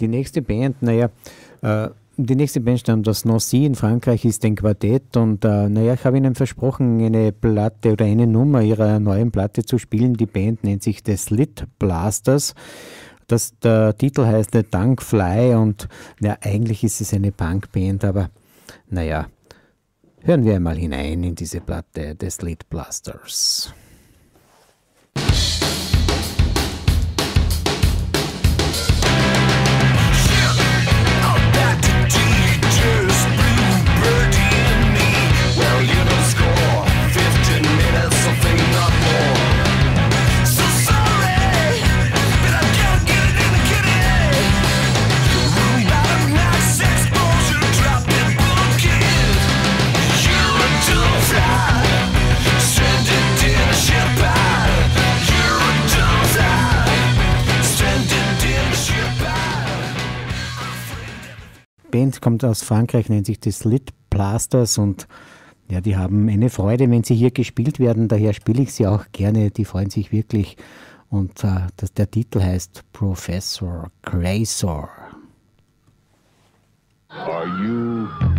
Die nächste Band, naja, äh, die nächste Band stammt aus Nancy in Frankreich, ist ein Quartett und äh, naja, ich habe ihnen versprochen, eine Platte oder eine Nummer ihrer neuen Platte zu spielen. Die Band nennt sich The Slit Blasters. Das, der Titel heißt The Dunk Fly und ja, eigentlich ist es eine Punkband, aber naja, hören wir einmal hinein in diese Platte The Slit Blasters. Band kommt aus Frankreich, nennt sich das Slit Blasters und ja, die haben eine Freude, wenn sie hier gespielt werden. Daher spiele ich sie auch gerne. Die freuen sich wirklich. Und äh, das, der Titel heißt Professor Crazor. Are you